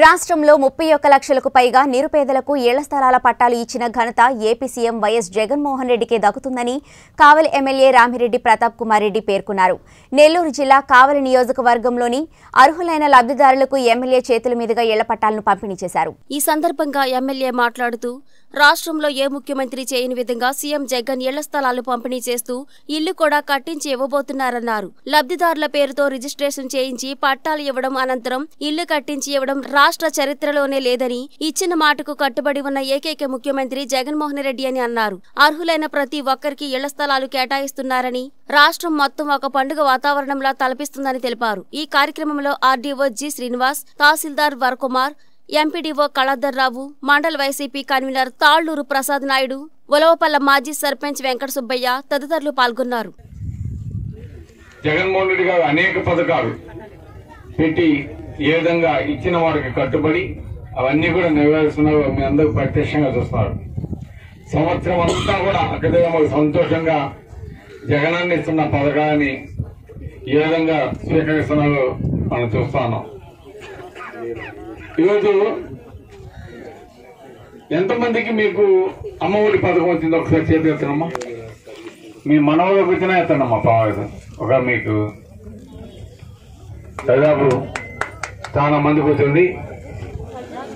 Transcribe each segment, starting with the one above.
రాష్ట్రంలో ముప్పై ఒక్క లక్షలకు పైగా నిరుపేదలకు ఇళ్ళ స్థలాల పట్టాలు ఇచ్చిన ఘనత ఏపీ సీఎం వైఎస్ జగన్మోహన్ రెడ్డికే దక్కుతుందని కావలి ఎమ్మెల్యే రామిరెడ్డి ప్రతాప్ కుమార్ రెడ్డి పేర్కొన్నారు. నెల్లూరు జిల్లా కావలి నియోజకవర్గంలోని అర్హులైన లబ్ధిదారులకు ఎమ్మెల్యే చేతుల మీదుగా ఇళ్ళ పట్టాలను పంపిణీ చేశారు. ఈ సందర్భంగా ఎమ్మెల్యే మాట్లాడుతూ రాష్ట్రంలో ఏ ముఖ్యమంత్రి చేయని విధంగా సీఎం జగన్ ఇళ్ళ స్థలాలు పంపిణీ చేస్తూ ఇల్లు కూడా కట్టించి ఇవ్వబోతున్నారన్నారు. లబ్ధిదారుల పేరుతో రిజిస్ట్రేషన్ చేయించి పట్టాలు ఇవ్వడం అనంతరం ఇల్లు కట్టించి ఇవ్వడం రాష్ట్ర చరిత్రలోనే లేదని ఇచ్చిన మాటకు కట్టుబడి ఉన్న ఏకైక ముఖ్యమంత్రి జగన్మోహన్ రెడ్డి అని అన్నారు. అర్హులైన ప్రతి ఒక్కరికి ఇళ్ళ స్థలాలు కేటాయిస్తున్నారని రాష్ట్రం మొత్తం ఒక పండుగ వాతావరణంలా తలపిస్తుందని తెలిపారు. ఈ కార్యక్రమంలో RDO G Srinivas tahsildar Varakumar MPDO Kaladhar Rao మండల వైసీపీ కన్వీనర్ తాళ్ళూరు ప్రసాద్ నాయుడు ఉలవపల్ల మాజీ సర్పంచ్ వెంకట సుబ్బయ్య తదితరులు పాల్గొన్నారు. జగన్మోహన్ రెడ్డి గారు అనేక పథకాలు పెట్టి ఏ విధంగా ఇచ్చిన వాడికి కట్టుబడి అవన్నీ కూడా నెరవేరుస్తున్నారు. మీ అందరూ ప్రత్యక్షంగా చూస్తున్నారు. సంవత్సరం అంతా కూడా అక్కడే సంతోషంగా జగనాన్ని ఇస్తున్న పథకాన్ని ఏ విధంగా స్వీకరిస్తున్నారో మనం చూస్తున్నాం ఈరోజు ఎంతమందికి మీకు అమ్మఒడి పథకం వచ్చిందో ఒకసారి చేతి ఎత్తనమ్మా మీ మనవలకు వచ్చినా ఎత్తండమ్మా పావు ఒక మీకు దాదాపు చాలా మందికి వచ్చింది.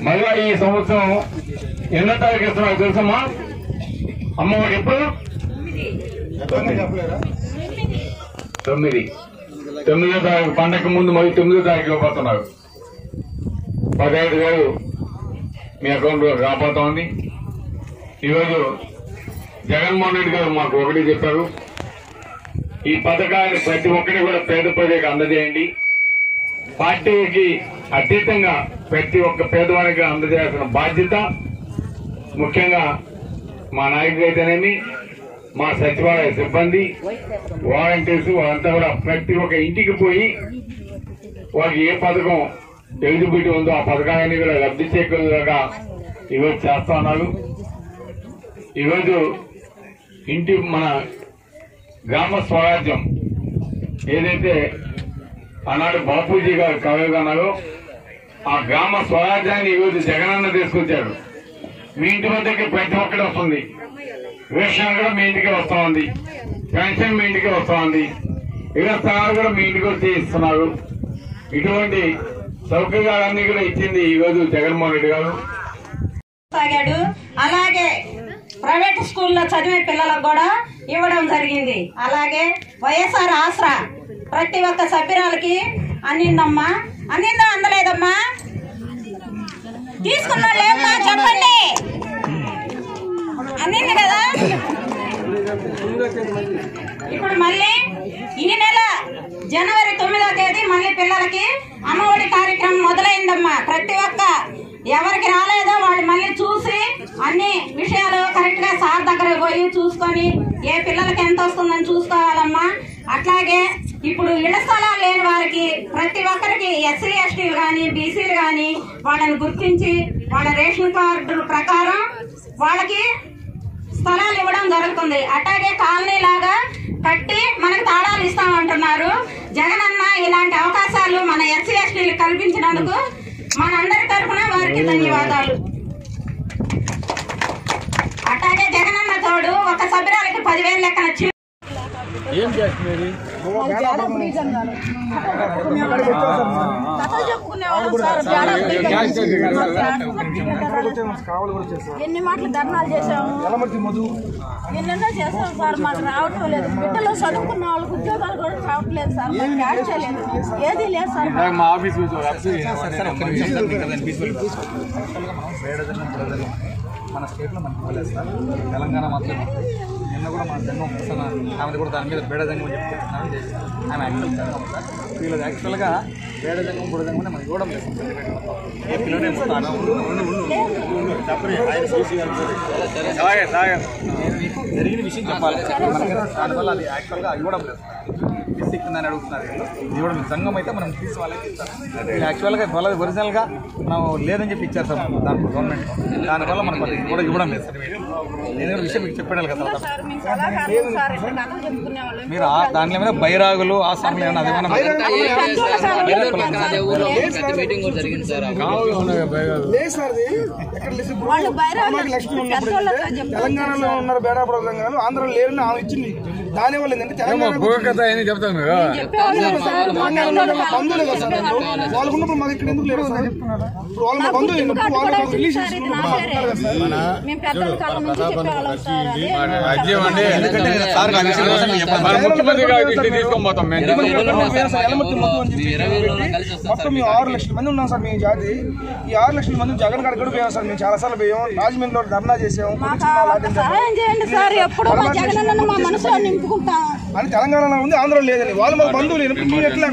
మళ్ళా ఈ సంవత్సరం ఎన్నో తారీఖు ఇస్తున్నారు తెలుసమ్మా? అమ్మఒడి ఎప్పుడు? తొమ్మిది. తొమ్మిదో తారీఖు పండగ ముందు మరి తొమ్మిదో తారీఖు పోతున్నారు. పదహైదు వేలు మీ అకౌంట్లో రాబోతా ఉంది ఈరోజు జగన్మోహన్ రెడ్డి గారు మాకు ఒకటి చెప్పారు. ఈ పథకాన్ని ప్రతి ఒక్కరి కూడా పేద ప్రజలకు అందజేయండి. పార్టీకి అతీతంగా ప్రతి ఒక్క పేదవానికి అందజేయాల్సిన బాధ్యత ముఖ్యంగా మా నాయకుడు అయితేనేమి మా సచివాలయ సిబ్బంది వాలంటీర్స్ వాళ్ళంతా కూడా ప్రతి ఒక్క ఇంటికి పోయి వాళ్ళకి ఏ పథకం ఎలిజిబిలిటీ ఉందో ఆ పథకాన్ని కూడా లబ్ధి చేకూరేలాగా ఈరోజు చేస్తా ఉన్నారు. ఈరోజు ఇంటి మన గ్రామ స్వరాజ్యం ఏదైతే ఆనాడు బాపూజీ గారు కలగన్నారో ఆ గ్రామ స్వరాజ్యాన్ని ఈరోజు జగనన్న తీసుకొచ్చాడు మీ ఇంటి వద్దకి ప్రతి ఒక్కటి వస్తుంది. రేషన్ కూడా మీ ఇంటికి వస్తా ఉంది. పెన్షన్ మీ ఇంటికి వస్తా ఉంది. ఇక స్థలాలు కూడా మీ ఇంటికి వచ్చి ఇస్తున్నారు. ఇటువంటి సౌకర్యాలన్నీ కూడా ఇచ్చింది ఈ రోజు జగన్మోహన్ రెడ్డి గారు. సాగాడు. అలాగే ప్రైవేట్ స్కూల్లో చదివే పిల్లలకు కూడా ఇవ్వడం జరిగింది. అలాగే వైఎస్ఆర్ ఆసరా ప్రతి ఒక్క సభ్యురాలకి అందిందమ్మా అందిందా అందలేదమ్మా? తీసుకున్నా చెప్పండి? అందింది కదా? ఇప్పుడు మళ్ళీ ఈ నెల జనవరి తొమ్మిదో తేదీ మళ్ళీ పిల్లలకి అమ్మఒడి కార్యక్రమం ప్రతి ఒక్క ఎవరికి రాలేదో వాళ్ళు మళ్ళీ చూసి అన్ని విషయాలు కరెక్ట్గా సార్ దగ్గర పోయి చూసుకొని ఏ పిల్లలకి ఎంత వస్తుందని చూసుకోవాలమ్మా. అట్లాగే ఇప్పుడు ఇళ్ళ స్థలాలు లేని వారికి ప్రతి ఒక్కరికి ఎస్సీ ఎస్టీలు కానీ బీసీలు కానీ వాళ్ళని గుర్తించి వాళ్ళ రేషన్ కార్డు ప్రకారం వాళ్ళకి స్థలాలు ఇవ్వడం జరుగుతుంది. అట్లాగే కాలనీ లాగా కట్టి మనకు తాళాలు ఇస్తామంటున్నారు. జగనన్న ఇలాంటి అవకాశాలు మన ఎస్సీ ఎస్టీలకు కల్పించినందుకు మనందరి తరఫున వారికి ధన్యవాదాలు. అట్లాగే జగనన్న తోడు ఒక సభ్యురాలకి పదివేలు లెక్కన చి- ఎన్ని మాటలు ధర్నాలు చేసాము ఎన్నెన్నో చేసాము సార్ మాకు రావటం లేదు. బిడ్డలు చదువుకున్న వాళ్ళకి ఉద్యోగాలు కూడా రావట్లేదు సార్. యాడ్ చేయలేదు. ఏది లేదు సార్. మన స్టేట్లో మనకి ఇవ్వలేదు సార్. తెలంగాణ మాత్రం నిన్న కూడా మన జంగం ప్రసన్న ఆమె కూడా దాని మీద బేడ జంగం అని చెప్తున్నాను చేసి ఆమె యాక్చువల్ సార్ వీళ్ళది యాక్చువల్గా బేడ జంగం జంగం మనకి ఇవ్వడం లేదు. ఏపీలోనే జరిగిన విషయం చెప్పాలి. మనకి దానివల్ల అది యాక్చువల్గా ఇవ్వడం లేదు. ఇచ్చిందని అడుగుతున్నారు వీళ్ళు ఇది కూడా మీ సంఘం అయితే మనం తీసి వాళ్ళకి ఇస్తాం యాక్చువల్గా వాళ్ళ ఒరిజినల్గా మనం లేదని చెప్పి ఇచ్చారు సార్ దాంట్లో గవర్నమెంట్ దానివల్ల మనకు కూడా ఇవ్వడం లేదు సార్. నేను కూడా విషయం మీకు చెప్పాను కదా మీరు ఆ దాంట్లో మీద బైరాగులు ఆ సమయంలో ఏమన్నా అదేమన్నా. తెలంగాణలో ఉన్నారు బేడాపుర తెలంగాణలో ఆంధ్రలో లేరని ఆమె ఇచ్చింది. దాని వల్ల ఏంటంటే తెలంగాణ భూకథ అని చెప్తాను మీరు. చెప్పేవాళ్ళు సార్ మా తెలంగాణలో ఉన్న బంధువులే కదా సార్? వాళ్ళు. వాళ్ళు ఉన్నప్పుడు మాకు ఇక్కడ ఎందుకు ఇప్పుడు వాళ్ళు బంధువులు వాళ్ళు మాకు మొత్తం మేము ఆరు లక్షల మంది ఉన్నాం సార్ మీ జాతి. ఈ ఆరు లక్షల మంది జగన్ గారికి కూడా పోయాం సార్ మేము చాలా సార్లు పోయాం. రాజమండ్రిలో ధర్నా చేసాం. మాకు ఒక సహాయం చేయండి సార్ ఎప్పుడు మా జగనన్న మా మనసులో నింపుకుంటాం అని తెలంగాణలో ఉంది ఆంధ్రలో లేదని వాళ్ళు మా బంధువులు ఎప్పుడు ఎట్లా